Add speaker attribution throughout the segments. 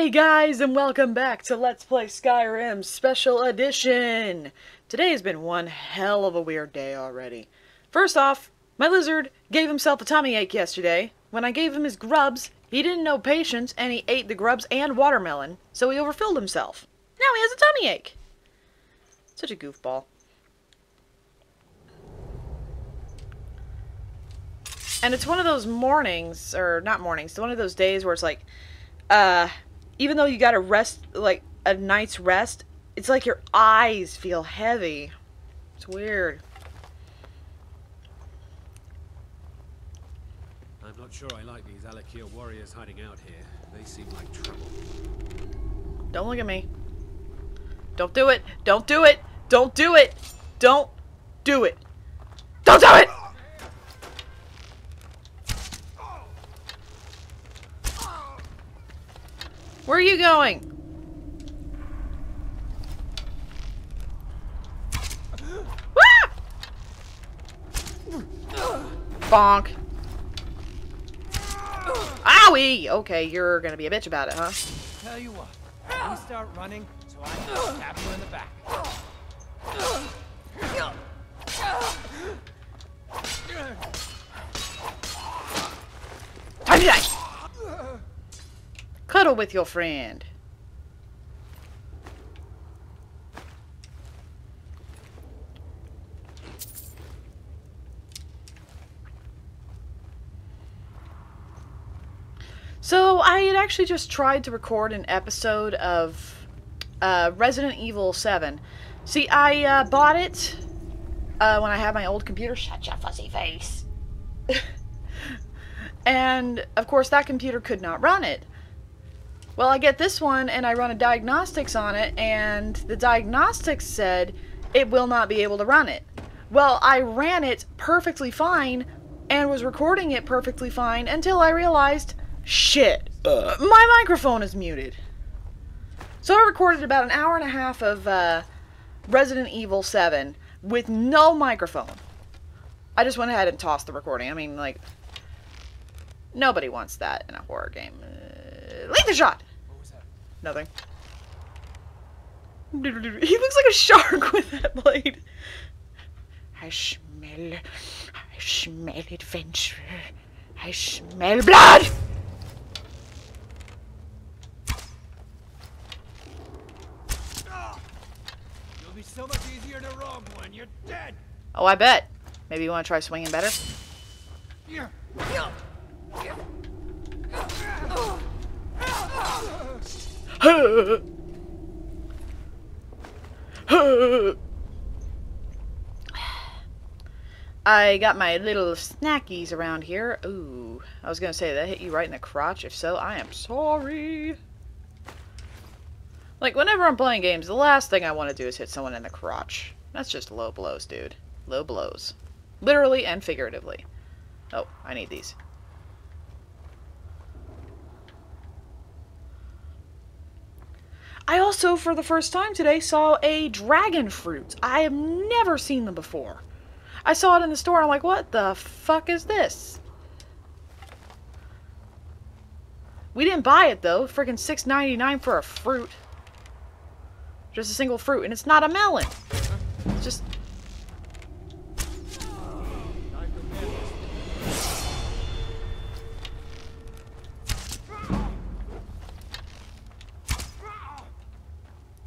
Speaker 1: Hey guys, and welcome back to Let's Play Skyrim Special Edition! Today has been one hell of a weird day already. First off, my lizard gave himself a tummy ache yesterday. When I gave him his grubs, he didn't know patience and he ate the grubs and watermelon, so he overfilled himself. Now he has a tummy ache! Such a goofball. And it's one of those mornings, or not mornings, one of those days where it's like, uh, even though you got a rest, like a night's rest, it's like your eyes feel heavy. It's weird.
Speaker 2: I'm not sure I like these Alik'r warriors hiding out here. They seem like trouble.
Speaker 1: Don't look at me. Don't do it. Don't do it. Don't do it. Don't do it. Don't do it! Where are you going? Bonk. Owie! Okay, you're gonna be a bitch about it, huh?
Speaker 3: Tell you what, you start running, so I can stab you in the back.
Speaker 1: Cuddle with your friend. So, I had actually just tried to record an episode of uh, Resident Evil 7. See, I uh, bought it uh, when I had my old computer. Shut your fuzzy face. and, of course, that computer could not run it. Well, I get this one and I run a diagnostics on it, and the diagnostics said it will not be able to run it. Well, I ran it perfectly fine and was recording it perfectly fine until I realized shit, uh, my microphone is muted. So I recorded about an hour and a half of uh, Resident Evil 7 with no microphone. I just went ahead and tossed the recording. I mean, like, nobody wants that in a horror game. Uh, leave the shot!
Speaker 3: What was that?
Speaker 1: Nothing. He looks like a shark with that blade. I smell. I smell adventure. I smell blood!
Speaker 3: You'll be so much easier to rob when you're dead.
Speaker 1: Oh, I bet. Maybe you want to try swinging better? I got my little snackies around here. Ooh, I was gonna say that hit you right in the crotch. If so, I am sorry. Like, whenever I'm playing games, the last thing I want to do is hit someone in the crotch. That's just low blows, dude. Low blows. Literally and figuratively. Oh, I need these. I also, for the first time today, saw a dragon fruit. I have never seen them before. I saw it in the store. I'm like, what the fuck is this? We didn't buy it though. Freaking $6.99 for a fruit. Just a single fruit, and it's not a melon. It's just.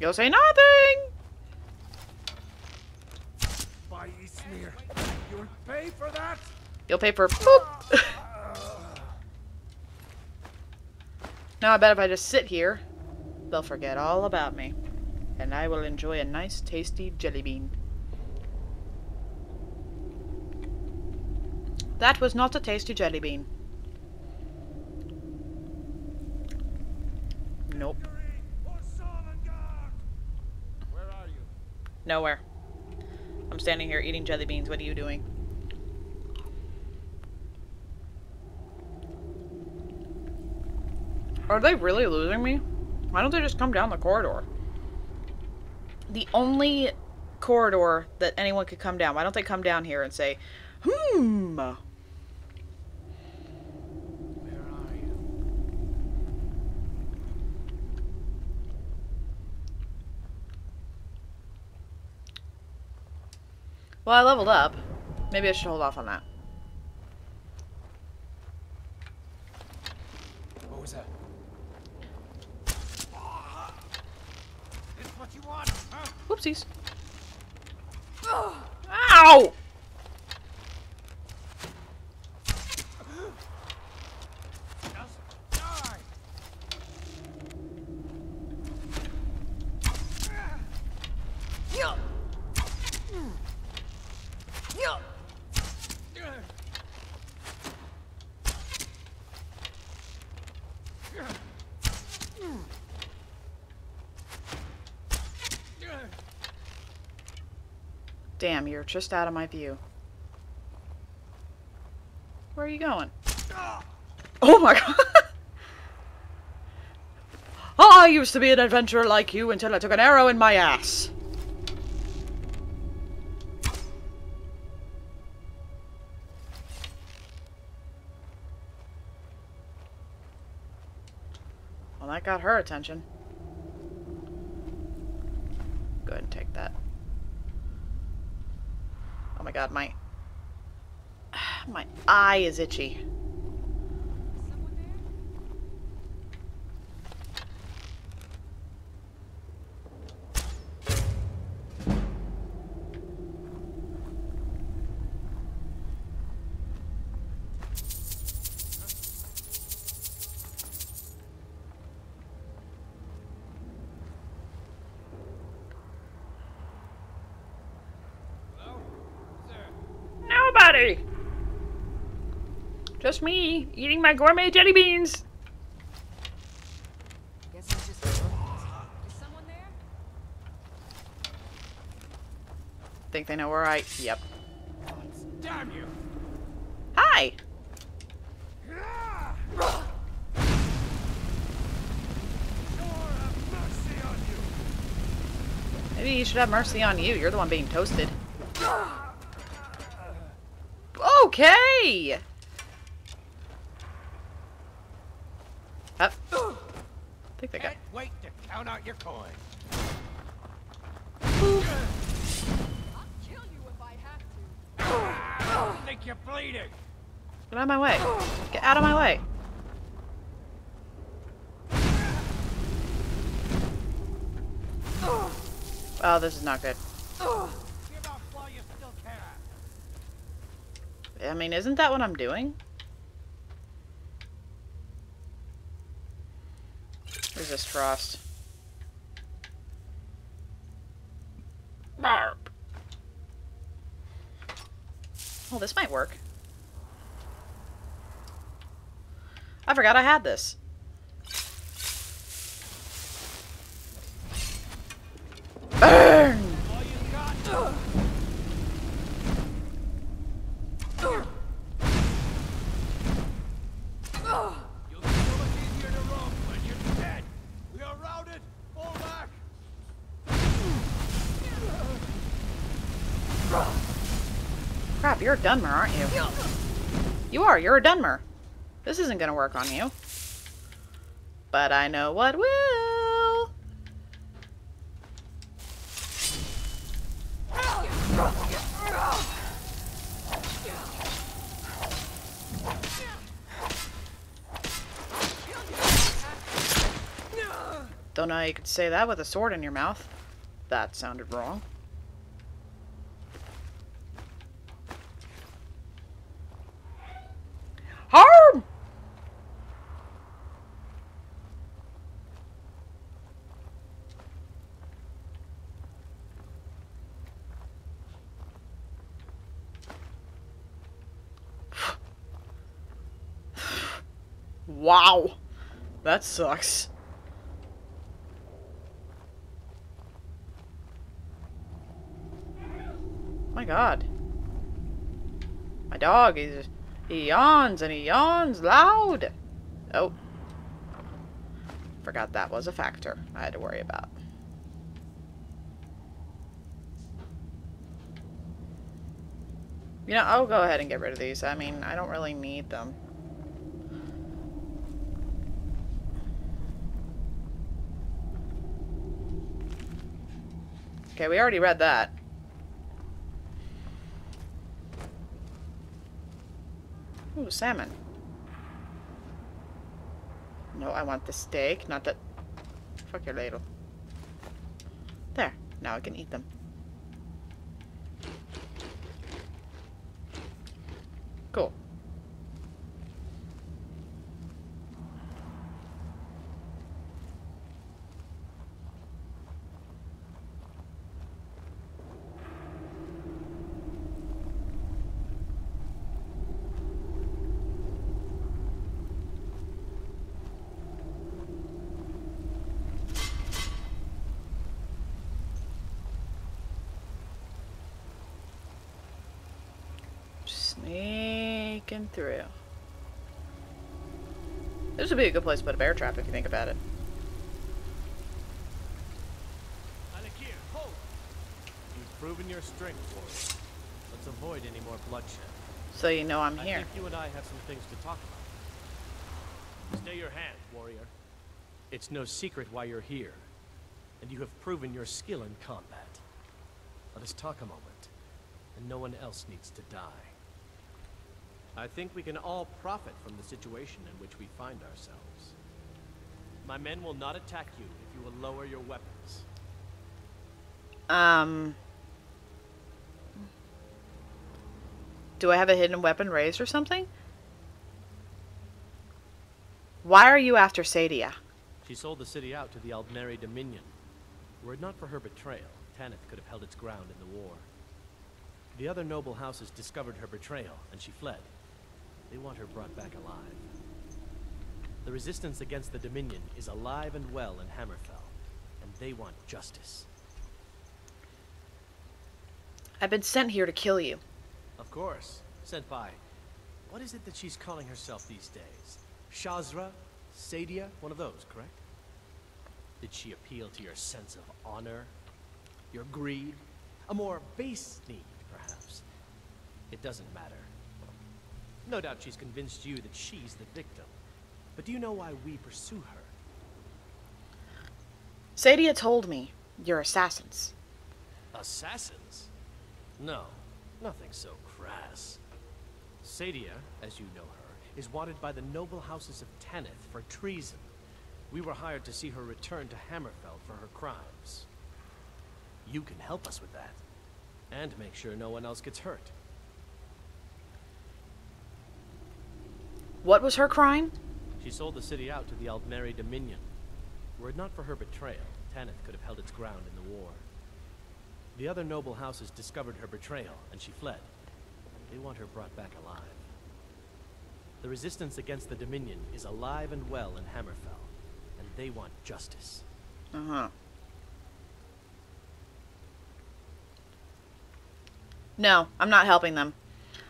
Speaker 1: You'll say nothing.
Speaker 3: By Ysmir. You'll pay for that?
Speaker 1: You'll pay for boop. now I bet if I just sit here, they'll forget all about me. And I will enjoy a nice tasty jelly bean. That was not a tasty jelly bean. Nope.
Speaker 3: Or Sovngarde? Where are you?
Speaker 1: Nowhere. I'm standing here eating jelly beans. What are you doing? Are they really losing me? Why don't they just come down the corridor? The only corridor that anyone could come down. Why don't they come down here and say, hmm.
Speaker 3: Where are you?
Speaker 1: Well, I leveled up. Maybe I should hold off on that.
Speaker 3: What was that? This what you want, huh?
Speaker 1: Whoopsies. Ow!
Speaker 3: Just die.
Speaker 1: Damn, you're just out of my view. Where are you going? Oh my god! I used to be an adventurer like you until I took an arrow in my ass. Well, that got her attention. Go ahead and take that. Oh my god, my... My eye is itchy. Just me, eating my gourmet jelly beans.
Speaker 4: Guess it's just Is someone there?
Speaker 1: Think they know where I... Yep.
Speaker 3: Damn you!
Speaker 1: Hi!
Speaker 3: Lord have mercy on you!
Speaker 1: Maybe you should have mercy on you. You're the one being toasted. Okay! Up. I think they got...
Speaker 3: Can't wait to your coin.
Speaker 4: I'll kill you if I have to.
Speaker 3: I think you're bleeding.
Speaker 1: Get out of my way. Get out of my way. Oh, this is not good.
Speaker 3: Give up while you still can.
Speaker 1: I mean, isn't that what I'm doing? Resist frost. Barp. Oh, this might work. I forgot I had this. Burn!
Speaker 3: All you got. You'll be so much easier to roam when you're dead. We are routed. Fall back.
Speaker 1: Crap, you're a Dunmer, aren't you? You are, you're a Dunmer. This isn't gonna work on you. But I know what will. Don't know how you could say that with a sword in your mouth. That sounded wrong. Wow. That sucks. My god. My dog is he yawns and he yawns loud. Oh. Forgot that was a factor I had to worry about. You know, I'll go ahead and get rid of these. I mean, I don't really need them. Okay, we already read that. Ooh, salmon. No, I want the steak, not that... Fuck your ladle. There. Now I can eat them. Cool. Through. This would be a good place to put a bear trap if you think about it.
Speaker 3: Alik'r, hold!
Speaker 5: You've proven your strength, warrior. Let's avoid any more bloodshed.
Speaker 1: So you know I'm
Speaker 5: I
Speaker 1: here.
Speaker 5: think you and I have some things to talk about. Stay your hand, warrior. It's no secret why you're here, and you have proven your skill in combat. Let us talk a moment, and no one else needs to die. I think we can all profit from the situation in which we find ourselves. My men will not attack you if you will lower your weapons.
Speaker 1: Um... Do I have a hidden weapon raised or something? Why are you after Saadia?
Speaker 5: She sold the city out to the Aldmeri Dominion. Were it not for her betrayal, Taneth could have held its ground in the war. The other noble houses discovered her betrayal, and she fled. They want her brought back alive. The resistance against the Dominion is alive and well in Hammerfell, and they want justice.
Speaker 1: I've been sent here to kill you.
Speaker 5: Of course, sent by... What is it that she's calling herself these days? Shazra? Saadia? One of those, correct? Did she appeal to your sense of honor? Your greed? A more base need, perhaps? It doesn't matter. No doubt she's convinced you that she's the victim. But do you know why we pursue her?
Speaker 1: Saadia told me you're assassins.
Speaker 5: Assassins? No, nothing so crass. Saadia, as you know her, is wanted by the noble houses of Taneth for treason. We were hired to see her return to Hammerfell for her crimes. You can help us with that. And make sure no one else gets hurt.
Speaker 1: What was her crime?
Speaker 5: She sold the city out to the Aldmeri Dominion. Were it not for her betrayal, Taneth could have held its ground in the war. The other noble houses discovered her betrayal, and she fled. They want her brought back alive. The resistance against the Dominion is alive and well in Hammerfell, and they want justice.
Speaker 1: Uh-huh. No, I'm not helping them.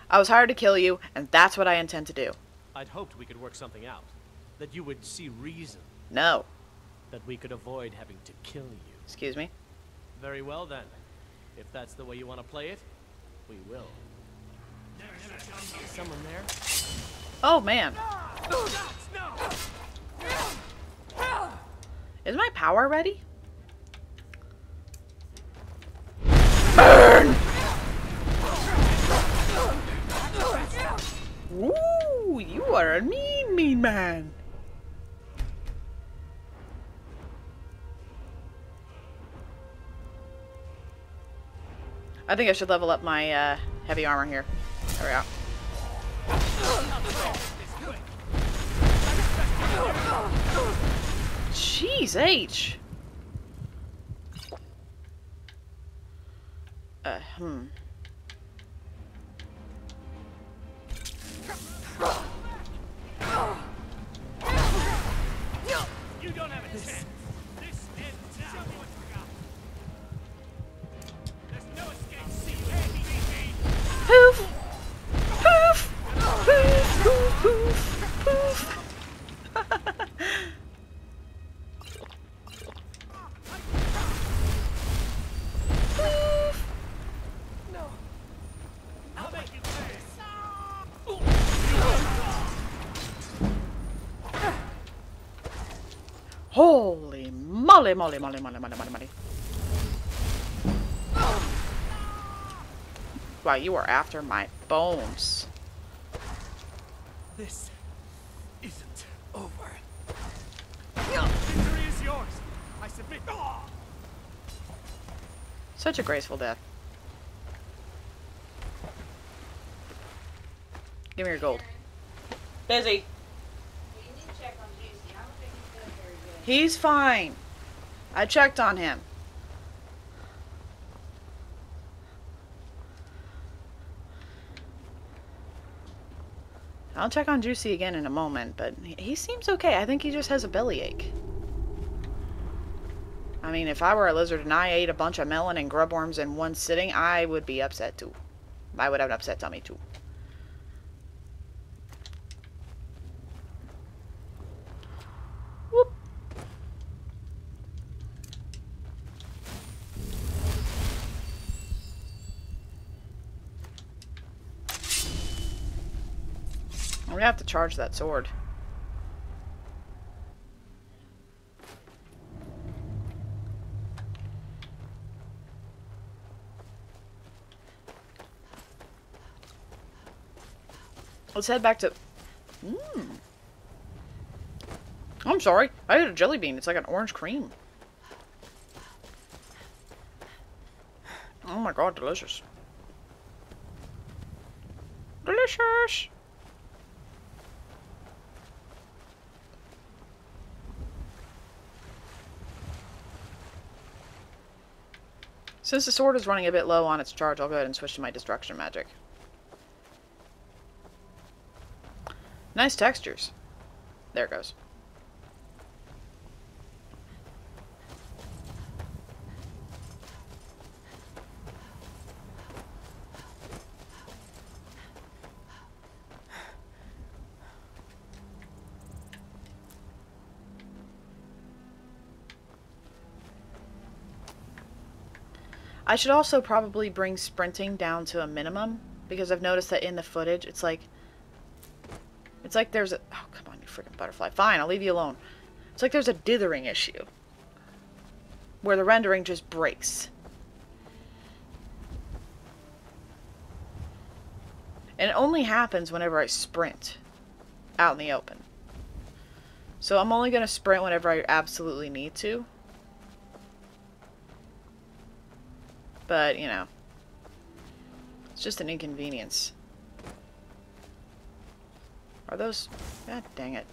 Speaker 1: I was hired to kill you, and that's what I intend to do.
Speaker 5: I'd hoped we could work something out. That you would see reason.
Speaker 1: No.
Speaker 5: That we could avoid having to kill you.
Speaker 1: Excuse me?
Speaker 5: Very well then. If that's the way you want to play it, we will. Is someone there?
Speaker 1: Oh, man. Is my power ready? Burn! Ooh, you are a mean, mean man. I think I should level up my uh, heavy armor here. There we go. Jeez, H. Uh, hmm. Holy moly, moly, moly, moly, moly, moly, moly. Wow, you are after my bones.
Speaker 5: This isn't over. Victory is yours. I submit.
Speaker 1: Such a graceful death. Give me your gold. Busy.
Speaker 6: You need to check on Juicy. I don't think he's doing very good.
Speaker 1: He's fine. I checked on him. I'll check on Juicy again in a moment, but he- seems okay. I think he just has a bellyache. I mean, if I were a lizard and I ate a bunch of melon and grub worms in one sitting, I would be upset too. I would have an upset tummy too. Gonna have to charge that sword. Let's head back to. Mmm. I'm sorry. I had a jelly bean. It's like an orange cream. Oh my god, delicious. Delicious. Since the sword is running a bit low on its charge, I'll go ahead and switch to my destruction magic. Nice textures. There it goes. I should also probably bring sprinting down to a minimum because I've noticed that in the footage it's like it's like there's a oh come on you freaking butterfly. Fine I'll leave you alone. It's like there's a dithering issue where the rendering just breaks. And it only happens whenever I sprint out in the open. So I'm only gonna sprint whenever I absolutely need to But, you know, it's just an inconvenience. Are those... God dang it.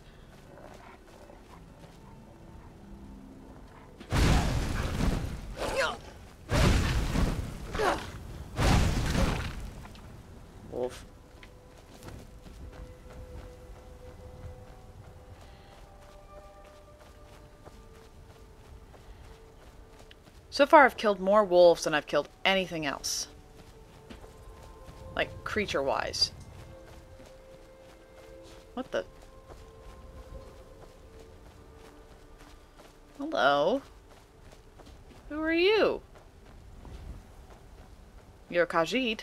Speaker 1: So far, I've killed more wolves than I've killed anything else. Like, creature-wise. What the? Hello? Who are you? You're Khajiit.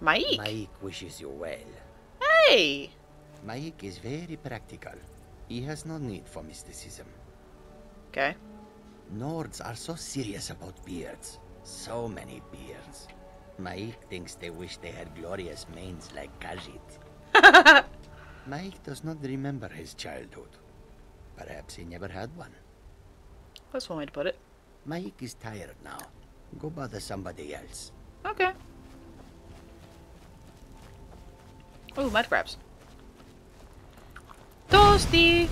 Speaker 1: Ma'iq.
Speaker 7: Ma'iq wishes you well.
Speaker 1: Hey!
Speaker 7: Ma'iq is very practical. He has no need for mysticism.
Speaker 1: Okay.
Speaker 7: Nords are so serious about beards. So many beards. Ma'iq thinks they wish they had glorious manes like Khajiit. Ma'iq does not remember his childhood. Perhaps he never had one.
Speaker 1: That's one way to put it.
Speaker 7: Ma'iq is tired now. Go bother somebody else.
Speaker 1: Okay. Ooh, mud crabs. Toasty!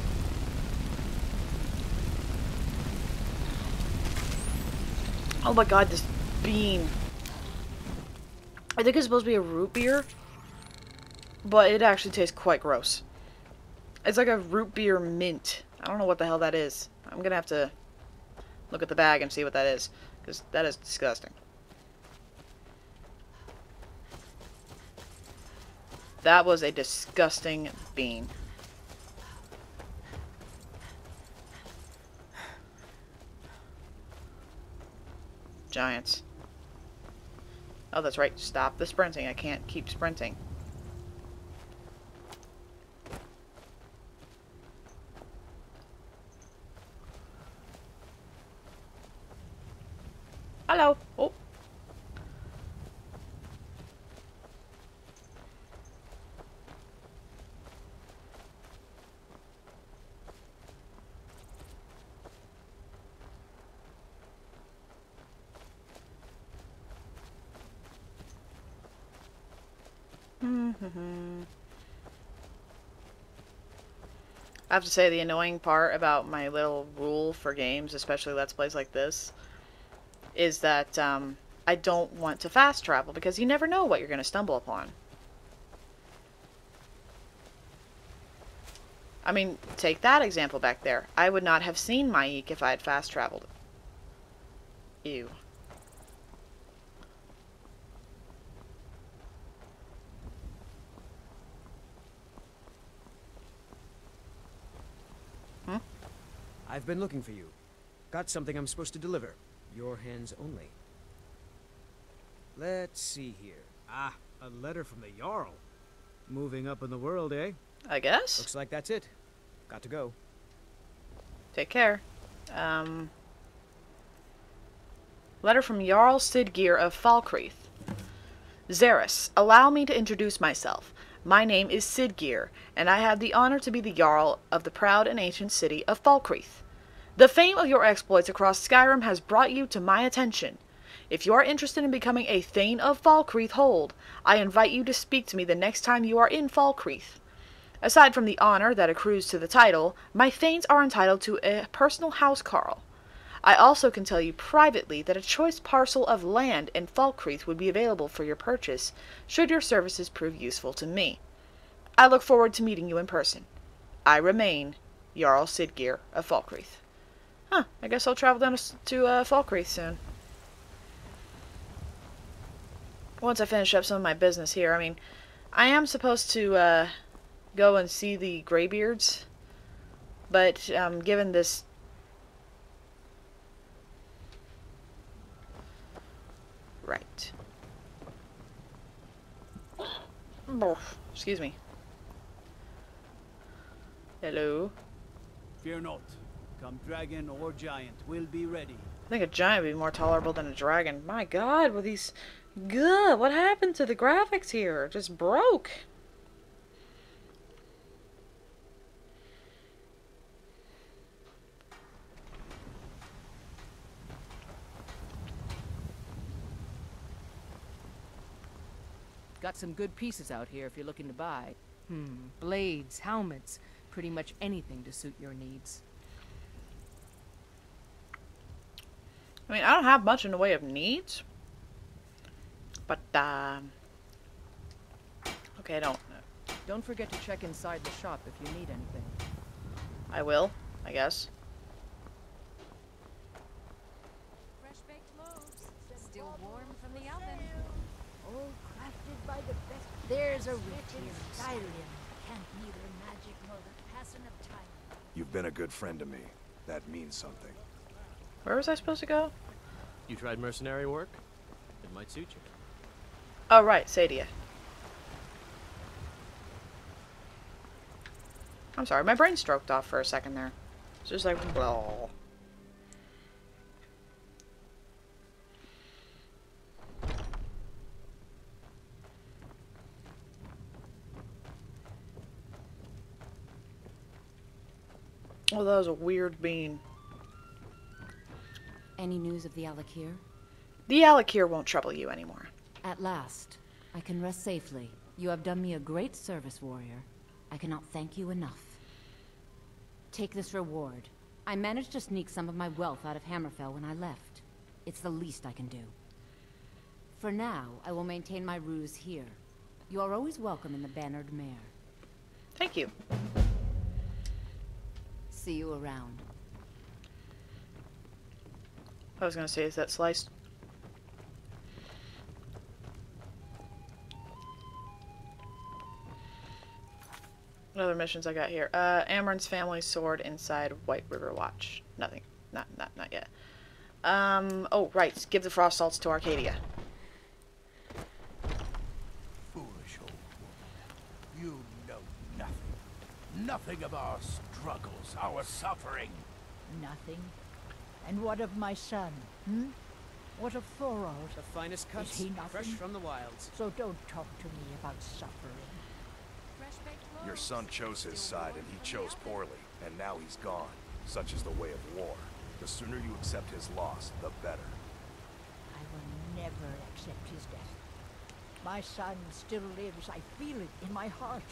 Speaker 1: Oh my god, this bean. I think it's supposed to be a root beer, but it actually tastes quite gross. It's like a root beer mint. I don't know what the hell that is. I'm gonna have to look at the bag and see what that is, because that is disgusting. That was a disgusting bean. Giants. Oh, that's right. Stop the sprinting. I can't keep sprinting. Hello. Oh. I have to say the annoying part about my little rule for games, especially Let's Plays like this, is that um, I don't want to fast travel because you never know what you're going to stumble upon. I mean, take that example back there. I would not have seen Ma'iq if I had fast traveled. Ew.
Speaker 8: I've been looking for you. Got something I'm supposed to deliver. Your hands only. Let's see here.
Speaker 2: Ah, a letter from the Jarl. Moving up in the world, eh?
Speaker 1: I guess.
Speaker 8: Looks like that's it. Got to go.
Speaker 1: Take care. Um, letter from Jarl Sidgeir of Falkreath. Zerrus, allow me to introduce myself. My name is Sidgeir, and I have the honor to be the Jarl of the proud and ancient city of Falkreath. The fame of your exploits across Skyrim has brought you to my attention. If you are interested in becoming a Thane of Falkreath Hold, I invite you to speak to me the next time you are in Falkreath. Aside from the honor that accrues to the title, my Thanes are entitled to a personal housecarl. I also can tell you privately that a choice parcel of land in Falkreath would be available for your purchase, should your services prove useful to me. I look forward to meeting you in person. I remain Jarl Sidgeir of Falkreath. Huh, I guess I'll travel down to, uh, Falkreath soon. Once I finish up some of my business here, I mean, I am supposed to uh, go and see the Greybeards, but um, given this Right. Excuse me. Hello.
Speaker 3: Fear not. Come dragon or giant, we'll be ready.
Speaker 1: I think a giant would be more tolerable than a dragon. My god, with these... Good, what happened to the graphics here? Just broke.
Speaker 9: Got some good pieces out here if you're looking to buy. Hmm, blades, helmets, pretty much anything to suit your needs.
Speaker 1: I mean, I don't have much in the way of needs. But, um... Okay, I don't.
Speaker 9: Don't forget to check inside the shop if you need anything.
Speaker 1: I will, I guess.
Speaker 4: Fresh baked loaves, still warm from the oven.
Speaker 6: All crafted by the best. There's a rift here. Skyrim can't neither magic nor the passing of time.
Speaker 10: You've been a good friend to me. That means something.
Speaker 1: Where was I supposed to go?
Speaker 5: You tried mercenary work? It might suit you.
Speaker 1: Oh, right, Saadia. I'm sorry, my brain stroked off for a second there. It's just like, blah. Oh, that was a weird bean.
Speaker 11: Any news of the Alik'r?
Speaker 1: The Alik'r won't trouble you anymore.
Speaker 11: At last. I can rest safely. You have done me a great service, warrior. I cannot thank you enough. Take this reward. I managed to sneak some of my wealth out of Hammerfell when I left. It's the least I can do. For now, I will maintain my ruse here. You are always welcome in the Bannered Mare.
Speaker 1: Thank you.
Speaker 11: See you around.
Speaker 1: I was gonna say, is that sliced? What other missions I got here? Uh, Amren's family sword inside White River Watch. Nothing. Not, not, not yet. Um, oh, right. Give the frost salts to Arcadia.
Speaker 3: Foolish old woman. You know nothing. Nothing of our struggles, our suffering.
Speaker 6: Nothing. And what of my son? Hmm? What of Thorald?
Speaker 8: The finest cuts,
Speaker 6: Is he
Speaker 8: fresh from the wilds.
Speaker 6: So don't talk to me about suffering.
Speaker 4: Fresh baked loaves.
Speaker 10: Your son chose his side and he chose poorly, and now he's gone. Such is the way of war. The sooner you accept his loss, the better.
Speaker 6: I will never accept his death. My son still lives. I feel it in my heart.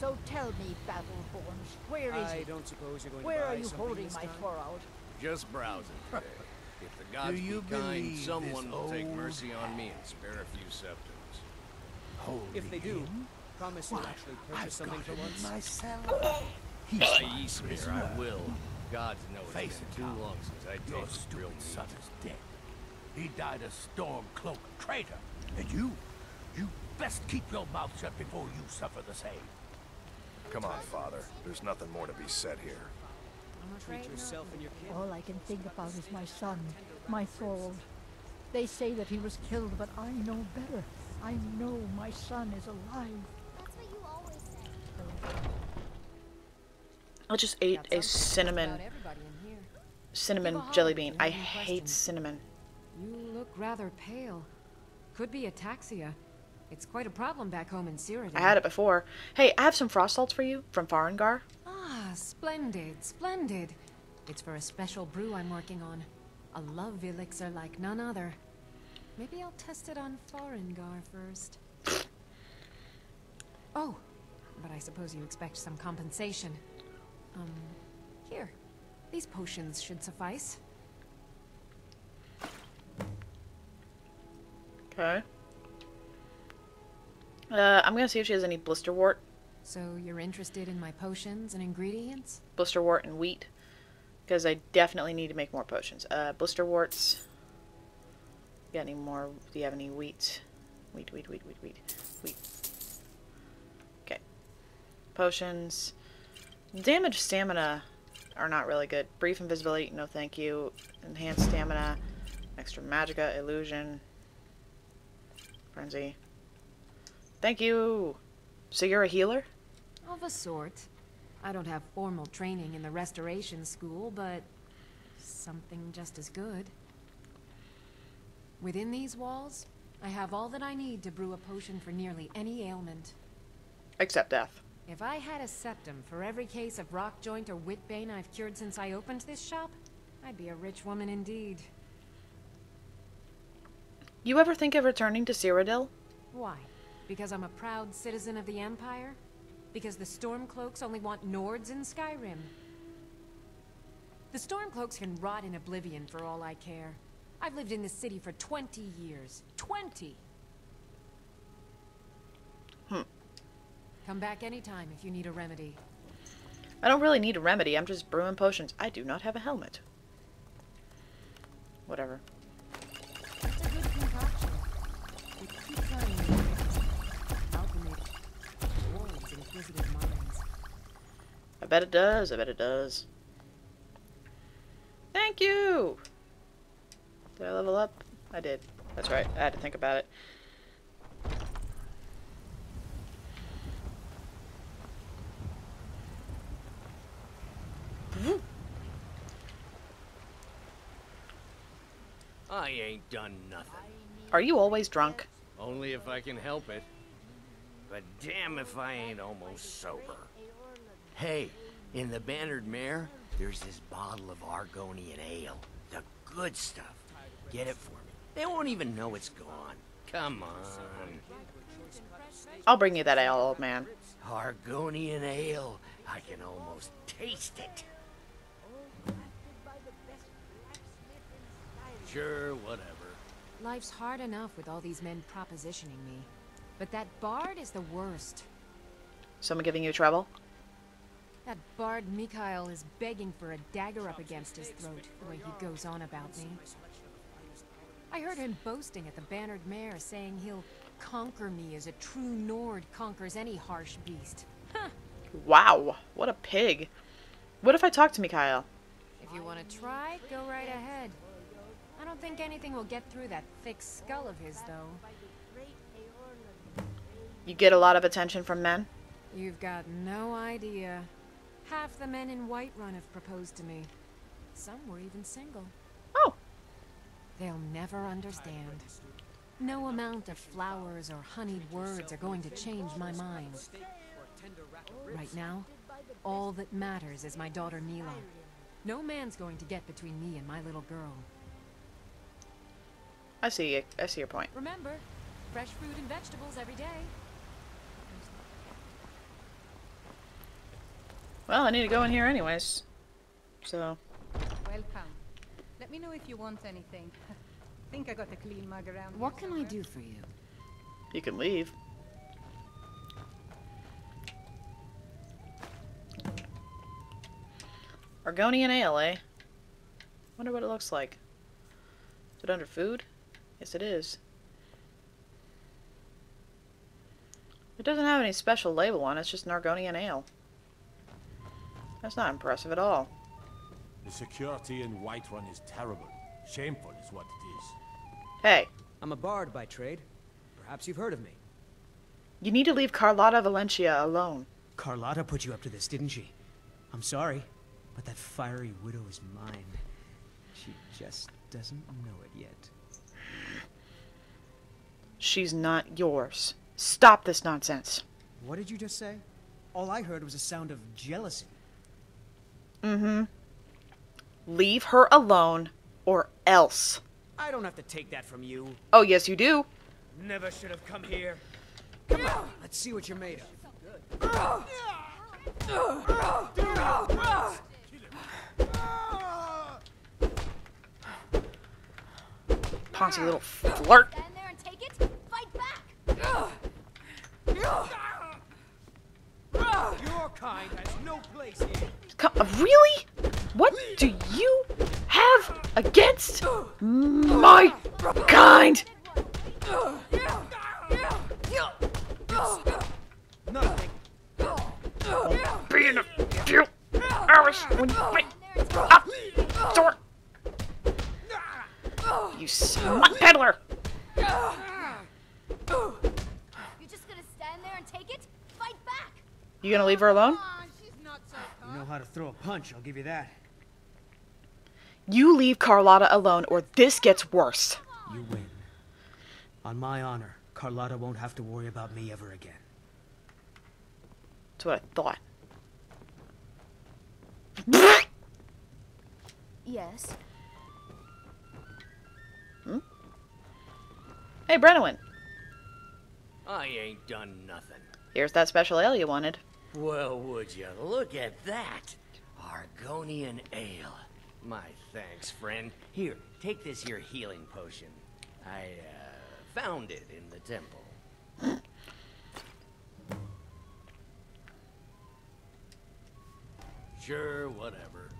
Speaker 6: So tell me, Battlehorns, where is
Speaker 8: I
Speaker 6: he?
Speaker 8: don't suppose you're going
Speaker 6: Where
Speaker 8: to
Speaker 6: are you holding
Speaker 8: this
Speaker 6: my
Speaker 8: time?
Speaker 6: Throw out?
Speaker 12: Just browsing today. If the gods
Speaker 3: you
Speaker 12: be kind, someone will take mercy on me and spare a few septims.
Speaker 3: Holy
Speaker 8: If they do,
Speaker 3: him?
Speaker 8: promise you'll
Speaker 3: Why,
Speaker 8: actually
Speaker 3: I've
Speaker 8: purchase something for
Speaker 3: him
Speaker 8: once.
Speaker 3: myself. He's
Speaker 12: By
Speaker 3: my
Speaker 12: Ysmir,
Speaker 3: prisoner.
Speaker 12: I will. Gods know it's
Speaker 3: Face
Speaker 12: been too long since I
Speaker 3: Your
Speaker 12: tasted real
Speaker 3: stupid son is dead. He died a storm-cloaked traitor. And you, you best keep your mouth shut before you suffer the same.
Speaker 10: Come on, Father. There's nothing more to be said here.
Speaker 8: Treat yourself and your kid.
Speaker 6: All I can think about is my son, my Thorald. They say that he was killed, but I know better. I know my son is alive.
Speaker 13: That's what you always say.
Speaker 1: I just ate a cinnamon
Speaker 9: about everybody in here.
Speaker 1: cinnamon jelly bean. I hate cinnamon.
Speaker 9: You look rather pale. Could be ataxia. It's quite a problem back home in Cyrodiil.
Speaker 1: I had it before. Hey, I have some frost salts for you from Farengar.
Speaker 9: Splendid, splendid. It's for a special brew I'm working on. A love elixir like none other. Maybe I'll test it on Farengar first. Oh, but I suppose you expect some compensation. Um, here. These potions should suffice.
Speaker 1: Okay. Uh, I'm gonna see if she has any blisterwort,
Speaker 9: So you're interested in my potions and ingredients?
Speaker 1: blisterwort and wheat, because I definitely need to make more potions. Uh, blisterworts. Got any more? Do you have any wheat? Wheat, wheat, wheat, wheat, wheat, wheat. Okay. Potions. Damage stamina are not really good. Brief invisibility, no thank you. Enhanced stamina, extra magicka, illusion, frenzy. Thank you. So you're a healer?
Speaker 9: Of a sort. I don't have formal training in the restoration school, but something just as good. Within these walls, I have all that I need to brew a potion for nearly any ailment.
Speaker 1: Except death.
Speaker 9: If I had a septim for every case of rock joint or witbane I've cured since I opened this shop, I'd be a rich woman indeed.
Speaker 1: You ever think of returning to Cyrodiil?
Speaker 9: Why? Because I'm a proud citizen of the Empire? Because the Stormcloaks only want Nords in Skyrim? The Stormcloaks can rot in oblivion for all I care. I've lived in this city for 20 years. 20!
Speaker 1: Hmm.
Speaker 9: Come back anytime if you need a remedy.
Speaker 1: I don't really need a remedy. I'm just brewing potions. I do not have a helmet. Whatever.
Speaker 9: It's a good concoction. We keep trying new things. Alchemy. Wards inquisitive minds.
Speaker 1: I bet it does. I bet it does. Thank you! Did I level up? I did. That's right. I had to think about it.
Speaker 12: I ain't done nothing.
Speaker 1: Are you always drunk?
Speaker 12: Only if I can help it. But damn if I ain't almost sober. Hey, in the Bannered Mare, there's this bottle of Argonian ale. The good stuff. Get it for me. They won't even know it's gone. Come on.
Speaker 1: I'll bring you that ale, old man.
Speaker 12: Argonian ale. I can almost taste it. Sure, whatever.
Speaker 9: Life's hard enough with all these men propositioning me. But that bard is the worst.
Speaker 1: Someone giving you trouble?
Speaker 9: That bard Mikael is begging for a dagger up against his throat, the way he goes on about me. I heard him boasting at the Bannered Mare, saying he'll conquer me as a true Nord conquers any harsh beast. Huh.
Speaker 1: Wow. What a pig. What if I talk to Mikael?
Speaker 9: If you want to try, go right ahead. I don't think anything will get through that thick skull of his, though.
Speaker 1: You get a lot of attention from men?
Speaker 9: You've got no idea. Half the men in Whiterun have proposed to me. Some were even single.
Speaker 1: Oh.
Speaker 9: They'll never understand. No amount of flowers or honeyed words are going to change my mind. Right now, all that matters is my daughter Mila. No man's going to get between me and my little girl.
Speaker 1: I see. I see your point.
Speaker 9: Remember, fresh fruit and vegetables every day.
Speaker 1: Well, I need to go in here anyways. So,
Speaker 14: Welcome. Let me know if you want anything. think I got a clean mug around.
Speaker 11: What can I do for you?
Speaker 1: you can leave. Argonian ale, eh? Wonder what it looks like. Is it under food? Yes, it is. It doesn't have any special label on it, it's just an Argonian ale. That's not impressive at all.
Speaker 10: The security in Whiterun is terrible. Shameful is what it is.
Speaker 1: Hey,
Speaker 8: I'm a bard by trade. Perhaps you've heard of me.
Speaker 1: you need to leave Carlotta Valencia alone.
Speaker 8: Carlotta put you up to this, didn't she? I'm sorry, but that fiery widow is mine. She just doesn't know it yet.
Speaker 1: She's not yours. Stop this nonsense.
Speaker 8: What did you just say? All I heard was a sound of jealousy.
Speaker 1: Mm-hmm. Leave her alone, or else.
Speaker 8: I don't have to take that from you.
Speaker 1: Oh, yes, you do.
Speaker 8: Never should have come here. Come on, let's see what you're made of.
Speaker 1: Poncy little flirt.
Speaker 13: Stand there and take it. Fight back.
Speaker 8: Your kind has no place here.
Speaker 1: Co- uh, really? What do you have against my kind?
Speaker 8: Nothing.
Speaker 1: Be in a few hours when you make up door. You smut peddler.
Speaker 13: You're just gonna stand there and take it. Fight back.
Speaker 1: You gonna leave her alone?
Speaker 8: You know how to throw a punch, I'll give you that.
Speaker 1: You leave Carlotta alone, or this gets worse.
Speaker 8: You win. On my honor, Carlotta won't have to worry about me ever again.
Speaker 1: That's what I thought.
Speaker 13: Yes. Hmm?
Speaker 1: Hey, Brenuin.
Speaker 12: I ain't done nothing.
Speaker 1: Here's that special ale you wanted.
Speaker 12: Well, would you look at that? Argonian ale. My thanks, friend. Here, take this here healing potion. I, uh, found it in the temple. sure, whatever.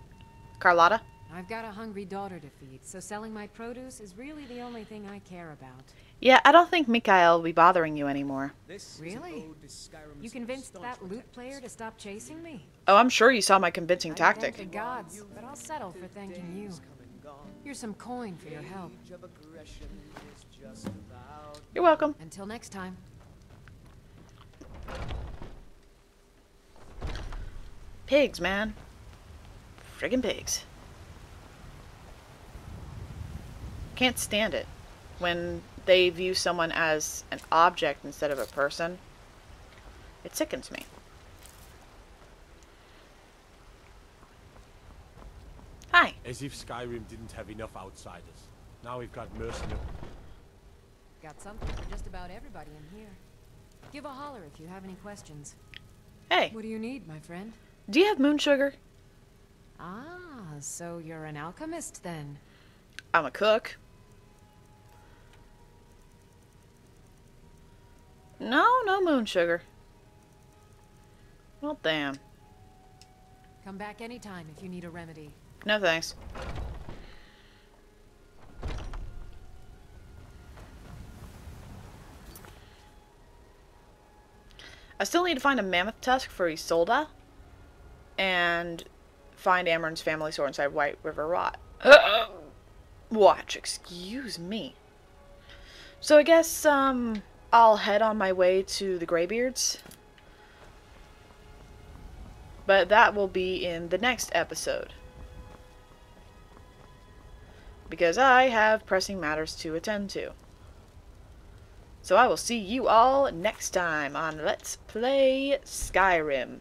Speaker 1: Carlotta?
Speaker 9: I've got a hungry daughter to feed, so selling my produce is really the only thing I care about.
Speaker 1: Yeah, I don't think Mikael will be bothering you anymore.
Speaker 9: Really? You convinced that lute player to stop chasing me?
Speaker 1: Oh, I'm sure you saw my convincing
Speaker 9: I thank the
Speaker 1: tactic.
Speaker 9: gods, but I'll settle for thanking you. Here's some coin for your help.
Speaker 1: You're welcome.
Speaker 9: Until next time.
Speaker 1: Pigs, man. Friggin' pigs. Can't stand it when they view someone as an object instead of a person. It sickens me. Hi.
Speaker 10: As if Skyrim didn't have enough outsiders. Now we've got mercenaries.
Speaker 9: Got something for just about everybody in here. Give a holler if you have any questions.
Speaker 1: Hey.
Speaker 9: What do you need, my friend?
Speaker 1: Do you have moon sugar?
Speaker 9: Ah, so you're an alchemist then.
Speaker 1: I'm a cook. No, no moon sugar. Well, damn.
Speaker 9: Come back anytime if you need a remedy.
Speaker 1: No thanks. I still need to find a mammoth tusk for Isolda and find Amren's family sword inside White River Rot. Watch, excuse me. So I guess um I'll head on my way to the Greybeards. But that will be in the next episode. Because I have pressing matters to attend to. So I will see you all next time on Let's Play Skyrim.